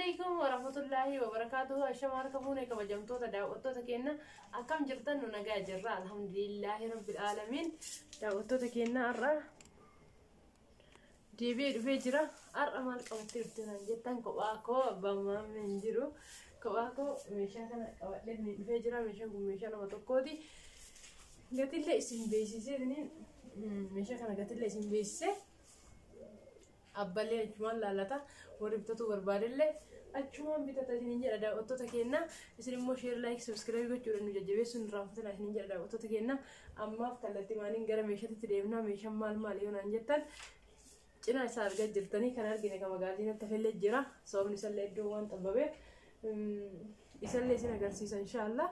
alaikum warahmatullahi wabarakatuhu ashama harka fuune kabajamtoota daawwattoota keenya akkam jirtan nu nagaa jirra. Alhamdulillahi rabbil aalamiin daawwattoota keenya har'a deebi'ee dhufee jira. Har'a maal qabattee naan jettan? Kophaa koo abbaan maamee hin jiru. Kophaa koo meeshaa kana qabadhee dhufee jira. Meeshaan kun meeshaa nama tokkooti. Gatillee isin beeksisee meeshaa kana gatillee isin beeksisee. Abballee achumaan laallata. Warri bitatu barbaadellee achumaan bitata isinin jedha daawwattoota keenya isin immoo sheer laayik sabiskiraayib gochuudhaan nu jajjabeessuun irraa fudhatan isinin jedha daawwattoota keenya ammaaf kallattii maaliin gara meeshaatti deemnaa meeshaan maal maal yoo naan jettan cinaa isaa argaa jirtanii kan argine kan magaalaa tafellee jira. Sababni isallee iddoo waan xabbabeef isallee isin agarsiisa inshaallah.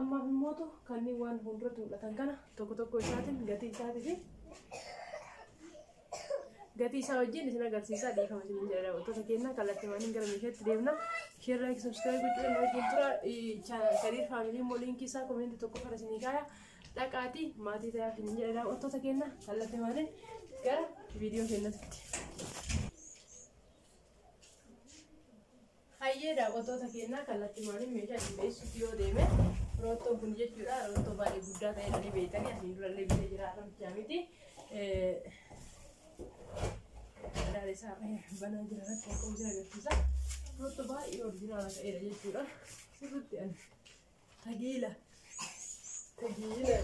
Ammaaf immootu kanneen waan fuulduratti mul'atan kana tokko tokko isaatiin gatii isaatii fi gatii isaa wajjin isin agarsiisaa dhiifama isin jedha daawwattoota keenya kallattii maaliin gara meeshaatti deemna sheer laayik sabiskiraayib gochuudhaan wajjin tura kariir faamilii mooliinkii isaa komeenti tokko fara isinii kaaya dhaqaatii maatii ta'aa isin jedha daawwattoota keenya kallattii maaliin gara viidiyoo keenyatti. Hayyee daawwattoota keenyaa kallattii maaliin meeshaa isin beeksisuuf yoo deeme roottoon kun jechuudha roottoo baay'ee guddaa ta'e dhanii beektanii asiin durallee bitee jira har'a bichaa miti. Adaala isaa banaa jira rakkoon qabu jira agarsiisa. Roottoo baay'ee orjinaala ta'edha jechuudha. Sirriitti ani tagiila tagiila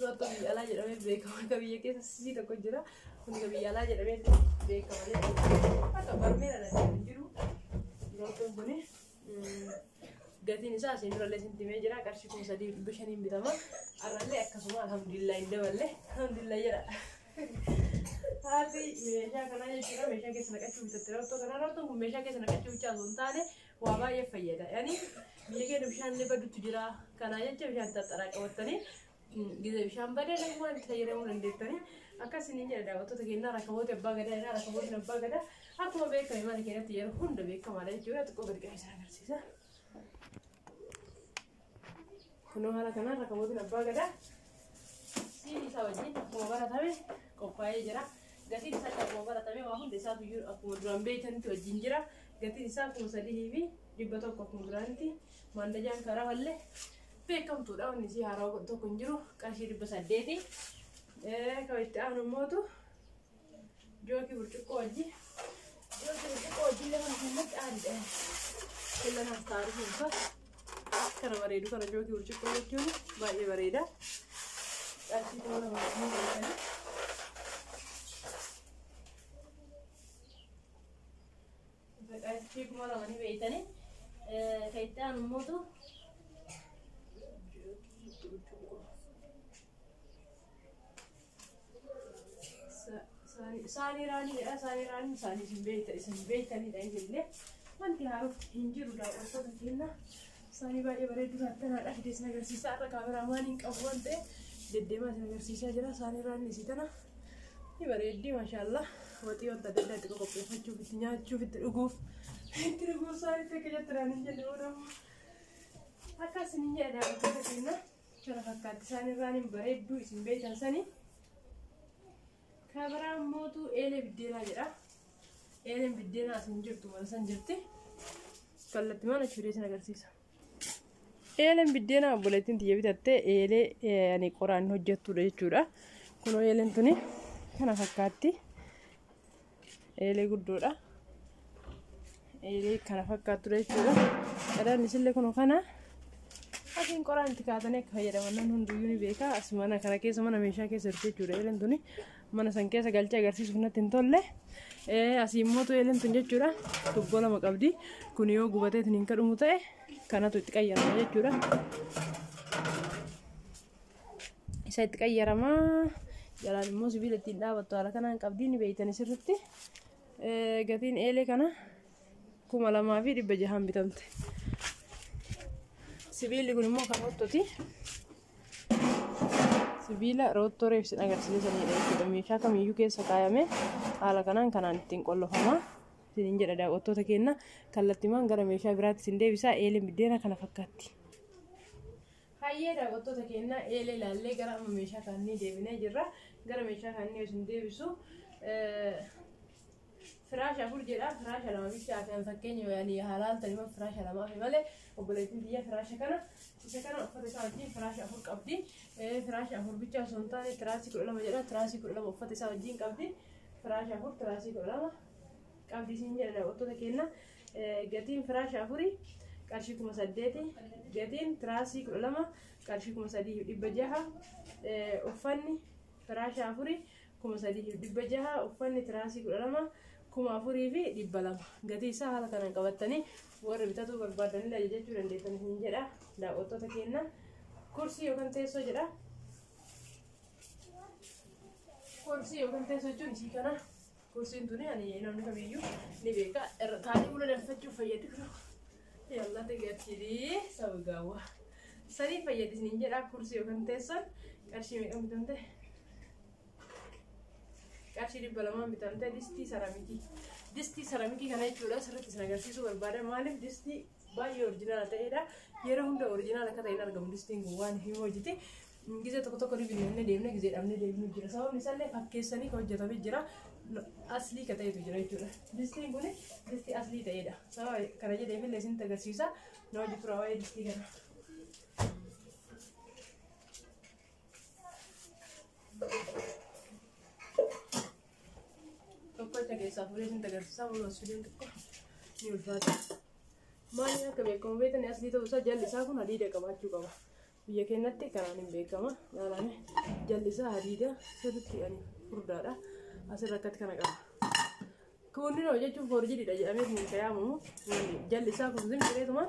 roottoo biyya alaa jedhamee beekama akka biyya keessa sisii tokko jira. Kun akka biyya alaa jedhamee beekama akka barmeera hin jiru. Roottoon kuni gatiin isaa asiin durallee isin timee jira qarshii kuma sadii dhibba shaniin bitama. Har'allee akkasuma alhamdulillah hin daballe alhamdulillah jedha. Haati meeshaa kanaa jechuudha meeshaa keessa naqachuu bitatte rootoo kanaa roottoon kun meeshaa keessa naqachuu bichaa osoo hin taane waa baay'ee fayyada. Yani biyya keenya bishaan illee baddutu jira. Kanaa jecha bishaan xaxxaraa qabattanii gizee bishaan badee lafumaan itti fayyadamuu dandeettanii akkasiin jedha daawwattoota keenyaa rakkaboota abbaa gadaa irraa rakkaboota abbaa gadaa akkuma beekame mana keenyatti yeroo hunda beekamaadha jechuudha xiqqoo gadi qabeessa agarsiisa. Kunoo haala kanaan rakkaboota abbaa gadaa siin isaa wajjin akkuma baratame qophaa'ee jira. Gatiin isaa akkuma baratame waa hunda isaatu iyyuu akkuma duraan beekanitti wajjin jira. Gatiin isaa kuma sadii fi dhibba tokko akkuma duraanitti maandajaan karaa wallee beekamtuudha wanni isii haaraa tokko hin jiru qarshii dhibba saddeeti. Kan itti aanu immootu jookii burcuqqoo wajji jookii burcuqqoo wajji mana keenyatti aadde killanaaf taarifuunsa kana bareedu kana jookii burcuqqoo jechuun baay'ee bareeda. Qarshii kuma lama kuma Qarshii kuma lama ni beektanii. Kan itti aanu immootu saanii raaniidha saanii raaniin isaanii isin beekta isin beektanidha isinillee wanti haaruuf hin jiru daawwattoota keenya saanii baay'ee bareedu taattanaadha fidee isin agarsiisaa irra kaameramaan hin qabu waan ta'e deddeemaa isin agarsiisaa jira saanii raaniin isii tana ni bareeddi maashaallah Вот и он тогда дает такой вопрос, хочу быть меня, хочу быть другов. Другов сами так и я трани не люблю. А как они не дают это кина? Чего как сани рани баре дуис бе сани. Kabara motu ele biddena jira. Eelen biddena sun jirtu wal san jirti. Kallatti mana churee sin agarsiisa. Eelen biddena obboleettiin xiyya bitattee eelee qoraan hojjettudha jechuudha. Kunoo eeleen tuni. Eelee guddoodha. Eelee kana fakkaattudha jechuudha. Qadaan isillee kunoo kana. Asiin qoraan itti kaatanii akka fayyadaman nan hunduyyuu ni beeka. As mana kana keessa mana meeshaa keessa jirti jechuudha. Eeleen tuni mana san keessa galchee agarsiisuuf natti hin tolle. Asii immoo eeleen tun jechuudha. Tubboo lama qabdi. Kun yoo gubatee hin kadhumu ta'e kanatu itti qayyarama jechuudha. Isa itti. Jalaan immoo sibiila ittiin dhaabattu haala kanaan ni. Gatiin eelee kana kuma lamaa fi dhibba jahaan bitamte. Sibiilli kun immoo kan hottoti. Sibiila roottoo reefsin agarsiisanidha jechuudha. Meeshaa kamiyyuu keessa kaayame haala kanaan kanaan ittiin qollofama. Isinin jedha daawwattoota keenya kallattimaan gara meeshaa biraatti isin deebisaa eeleen biddeena kana fakkaatti. Hayyee daawwattoota keenya eelee ilaallee gara amma meeshaa kaanii deebinee jirra. Gara meeshaa kaanii isin deebisu فراشة فرجة لا فراشة لما بيش عشان فكني يعني هلال تلمة فراشة لما في ملء وبلتين دي فراشة كنا فراشة كنا أفضل ساعدين فراشة أفرق أبدي فراشة أفرق بيتشا سنتاني تراسي كل ما جرا تراسي كل ما أفضل ساعدين كابدي فراشة أفرق تراسي كل ما كابدي سنجر أنا أتو تكينا إيه، جاتين فراشة أفرق qarshii kuma saddeeti gatiin tiraasii kudha lama qarshii kuma sadii dhibba jaha uffanni firaasha afuri kuma sadii dhibba jaha kuma afurii fi dhibba lama. Gatii isaa haala kanaan qabattanii warra bitatu barbaadanillee ajajachuu dandeessanii hin jedha. Daawwattoota kenna kursii yookaan teessoo jedha. Kursii yookaan teessoo jechuun isii kana. Kursiin tuni ani namni kamiyyuu ni beeka. Irra taa'ee buna danfachuuf fayyadu. Yalla tegaachidii sabu gaawwa sadii fayyadisniin jedha kursii yookaan teessoon. Qarshii meeqa bitamte qarshii dhibba lamaan bitamte distii saramikii distii saramikii kana jechuudha sirriitti isin agarsiisuu barbaada maaliif distii baay'ee orjinaala ta'edha yeroo hunda orjinaala akka ta'e argamu distiin kun waan hin hojjete gizee tokko tokko dibinnee deemnee gizee dhabnee deemnu jira sababni isaallee fakkeessanii kan hojjetame jira aslii ka ta'etu jira jechuudha distiin kun distii aslii ta'edha sababa kana jedheefillee isin agarsiisa na hojii tura waa'ee distii kana. tokkocha keessaa fuudhee isin agarsiisaa walumas fideen tokko ni ulfaata. Maali akka beekamu beekani aslii ta'uu isaa jalli isaa kun hadiida qabaachuu qaba. Biyya keenyatti kanaan hin beekama. Ilaalame jalli isaa hadiida sirriitti furdaadha. Asirra akkatti kana qaba. Kunni hoo jechuun foorjiidha jedhamee kun yaamamu. Jalli isaa kun zimbireetuma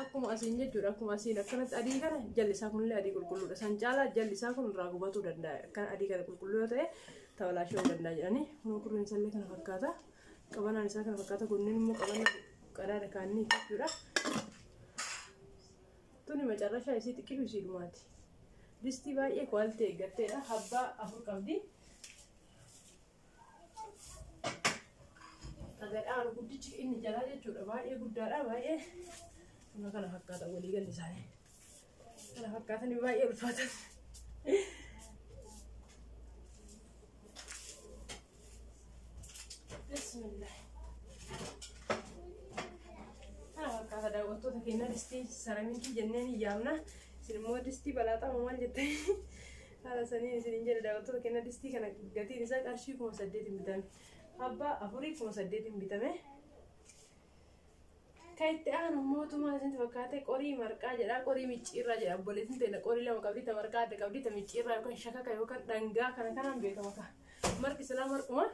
akkuma asiin jechuudha. Akkuma asiin akkanatti adii kana jalli isaa kunillee adii qulqulluudha. San caalaa jalli isaa kun irraa gubatuu danda'a. Kan adii kana qulqulluu yoo ta'e tabalaashuu danda'a jedhanii. Kun kurreen isallee kana fakkaata. Qabanaan isaa kana fakkaata. Kunniin immoo qabana qadaada kaanii jechuudha. Tuni macarrashaa isii xiqqishu isii dhumaati. Distii baay'ee kwaaltii eeggatteedha. Habbaa afur qabdi. Dhagadhaan guddichi inni jalaa jechuudha. Baay'ee guddaadha. Baay'ee kana fakkaata walii galli isaanii. Kana fakkaatanii baay'ee ulfaatan. Distii saramikii jenneen hin yaamna. Isin immoo distii balaaxaa maal jettanii haala saniin isin jedha daawwattoota keenya distii kana gatiin isaa qarshii kuma saddeetiin bitame. Abbaa afurii kuma saddeetiin bitame. Kan itti aanu mootummaa isin fakkaate qorii marqaa jedha qorii micciirraa jedha obboleettiin ta'e qorii lama qabdi ta marqaa adda qabdi ta micciirraa yookaan shakaka yookaan dhangaa kana kanaan beekama ka. Marqi silaa marquma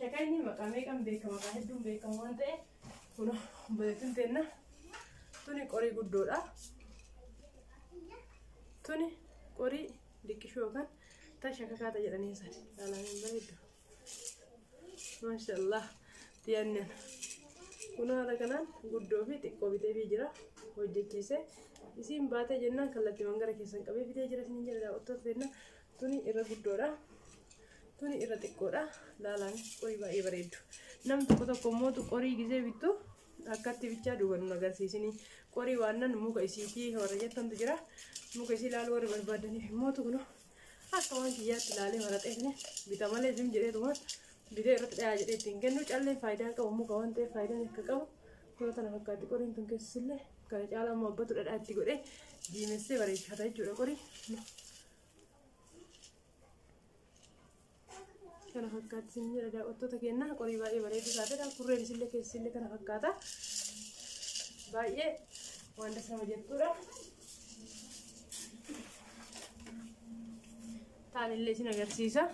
shakayni maqaa meeqan beekama ka hedduun beekama waan ta'e kun obboleettiin ta'enna tuni qorii guddoodha. Tuni qorii liqqishuu yookaan ta shakakaata jedhanii san ilaalanii bareeddu. Maashaallah tiyannan. Kun haala kanaan guddoo fi xiqqoo bitee fi jira hojjechiise. Isiin baatee jennaan kallattiiwwan gara keessan qabee fidee jira isin jedha daawwattoota fenna. Tuni irra guddoodha. Tuni irra xiqqoodha. Laalaan qorii baay'ee bareeddu. Nam tokko tokko immoo qorii gisee akkatti bichaa dhugan nu agarsiisini qorii waan nan muka isiitii hora jettantu jira muka isii ilaaluu warra barbaadaniif immoo kunu akka waan kiyyaatti ilaalee hora xeefne bita malee jim jedheetuma bitee irratti dhayaa jedhee ittiin kennu callee faayidaa qabu muka waan ta'eef faayidaan akka qabu kuna tana fakkaatti qoriin tun keessillee kana caalaa amma abbatu dhadhaatti godhee diimessee bareechata jechuudha qorii. Kana fakkaatti isin jedha daawwattoota keenna qorii baay'ee bareedu taatedha kurreen isillee keessillee kana fakkaata baay'ee waan dasa nama jettudha. Taanillee isin agarsiisa.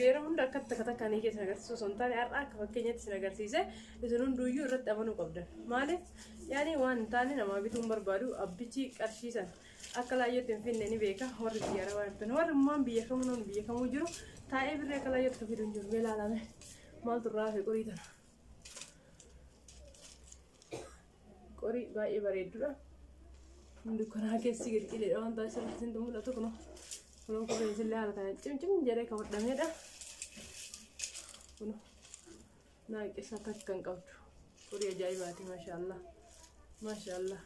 yeroo hunda akka takka takkaanii keessa agarsiisu osoo hin taane har'a akka fakkeenyatti isin agarsiise isin hunduyyuu irratti amanuu qabdan maaliif yaani waan hin taane namaa bituu hin barbaadu abbichi qarshiisan akka laayyootti hin finne ni beeka warri biyya arabaa hin warri immoo biyya kamuu namni biyya kamuu jiru Tá every regala yo to girun jur vela la me. Mal durra fe qori tan. Qori baay'ee bareedudha. Hundi karaa keessi qilqileedha wanta isa isin mul'atu kun. Kun kun isillee haala kana cimcim jedhee kan hodhamedha. Kun naaqisa takka hin qabdu. Qorii ajaa'ibaati maashaallah. Maashaallah.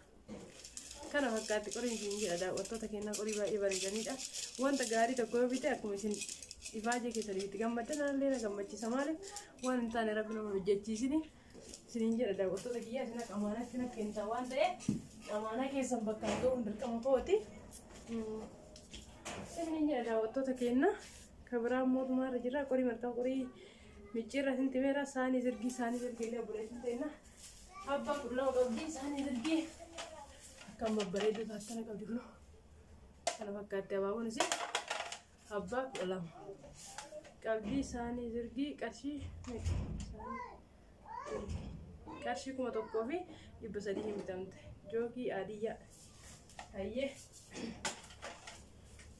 kana fakkaatti qoriin kun jedha daawwattoota kennaa qorii baay'ee bareedanidha wanta gaarii tokko yoo bite akkuma isin ifaajee keessanii itti gammaddan anallee na gammachiisa maaliif waan hin taane rabbi nama hojjechiisini isiniin jedha daawwattoota kiyyaa isin akka amaanaatti na keentaa waan ta'e amaanaa keessan bakka ga'uun dirqama kooti isiniin jedha daawwattoota keenya kabiraan mootummaa irra jira qorii marqaa qorii micciirra isin timeera saanii zirgii saanii zirgii illee buleesin ta'inna abbaa qullaa qabdii saanii zirgii akkam babbareedu akkana qabdi kun kana fakkaatti abaaboon isin abbaa kudha lama qabdii isaanii zirgii qarshii qarshii kuma tokkoo fi dhibba sadii hin bitamte jookii aadiyyaa hayyee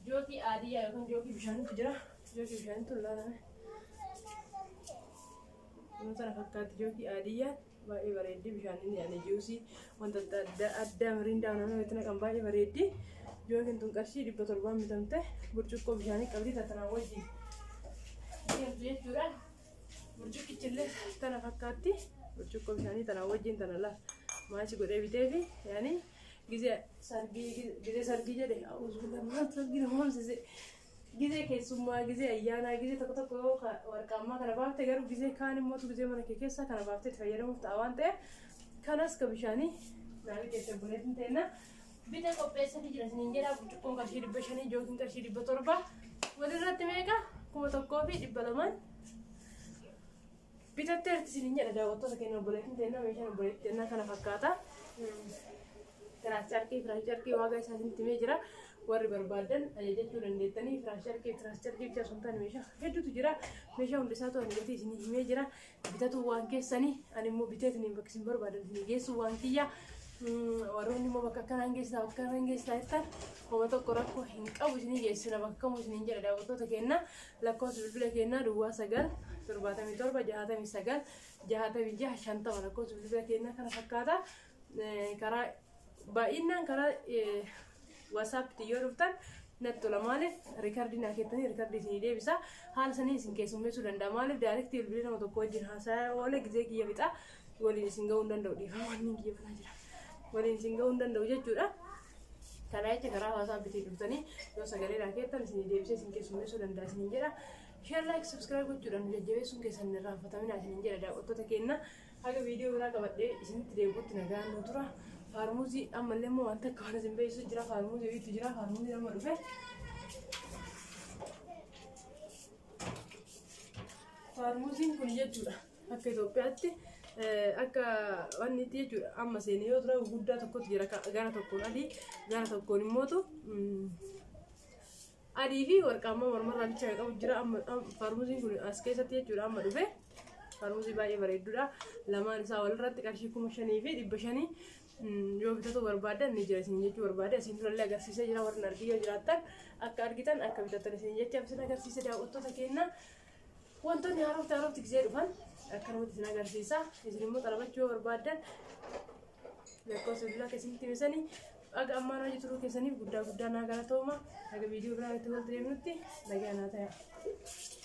jookii aadiyyaa yookaan jookii bishaanitu jira. Jookii bishaanitu laaname kun sana fakkaatti jookii aadiyyaa baay'ee bareeddi bishaaniin yaane juusii wanta adda addaa miriindaa naannoo naqan baay'ee bareeddi jookiin tun qarshii dhibba torbaan bitamte burcuqqoo bishaanii qabdi tatanaa wajjin deemtu jechuudha burcuqqichillee tana fakkaatti burcuqqoo bishaanii tanaa wajjin tana la maachi godhee bitee fi yaani gizee sargii gizee sargii jedhe maal sargii namoomsise gizee keessummaa gizee ayyaanaa gizee tokko tokko yoo warqaammaa kana baafte garuu gizee kaan immoo gizee mana kee keessa kana baaftee itti fayyadamuuf ta'a waan ta'eef kanas ka bishaanii naannoo keessa buleetiin ta'enna bita qopheessanii jira. Isiniin jedha burcuqqoon qarshii dhibba shanii jookiin qarshii dhibba torba. Walirratti meeqa? kuma tokkoo fi dhibba lamaan. Bitattee irratti isiniin jedha. Daawwattoota keenya obboleettiin ta'enna meeshaan obboleettii ta'enna kana fakkaata. Firaas carqii waaqa isaa isinitti himee jira. warri barbaadan ajajachuu dandeettanii firaas carqii firaas carqii bicha sun ta'an meeshaa hedduutu jira. Meeshaa hundi isaa ta'an gatii isinii himee jira. Bitatu waan keessanii ani immoo bitee isinii bakka isin barbaadan isinii geessu waan kiyya warroonni immoo bakka akkanaan geessisaa bakka akkanaan geessisaa jettan homa tokko rakkoo hin qabu isinii geessina bakka kamuu isiniin jedha daawwattoota keenya lakkoofsa bilbila keenyaa duwwaa sagal torbaatamii torba jahatamii sagal jahatamii jaha shantama lakkoofsa bilbila keenyaa kana fakkaata karaa baay'inaan karaa waasaappitti yoo dhuftan natti tola maaliif riikardii naa keettanii riikardii isinii deebisa haala sanii isin keessummeessuu danda'a maaliif daayirektii bilbila nama tokko wajjin haasaa oolee gizee kiyya fixa waliin isin ga'uu hin danda'u dhiifama wanni kiyya banaa jira waliin isin ga'uu hin danda'u jechuudha. Kanaa jecha karaa waasaappitti dhuftanii yoo sagalee naa keettan isinii deebisee isin keessummeessuu danda'a isiniin jedha. Share like subscribe gochuudhaan nu jajjabeessuun keessan irraa hanfatamina isiniin jedha daawwattoota keenya haga viidiyoo biraa qabadhee isinitti deebi'utti nagaan nu tura. Faarmuuzii ammallee immoo wanta akka waan isin beeksisu jira faarmuuzii itti jira faarmuuzii nama dhufe. Faarmuuziin kun jechuudha akka Itoophiyaatti akka wanni itti jechuudha amma seenee yoo ture guddaa tokkotu jira. Gara tokkoon adii gara tokkoon immootu adii fi warqaammaa mormarraa bicha qabu jira. Amma faarmuuziin kun as keessatti jechuudha. Amma dhufe faarmuuzii baay'ee bareedduudha. Lamaan isaa walirratti qarshii kuma shanii fi dhibba shanii yoo bitatu barbaadan ni jira. Isin jechuu barbaade isin durallee agarsiisee jira warri argii yoo jiraattan akka argitan akka bitatan isin jecha isin agarsiise daawwattoota keenya wantoonni haarofti haarofti gisee dhufan akka namatti isin agarsiisa isin immoo qalabachuu yoo barbaadan lakkoofsa bilbilaa keessatti himsanii aga ammaan hojii turuu keessaniif guddaa guddaa naa galatooma aga viidiyoo biraa itti wal deemnutti nagaa naa ta'aa.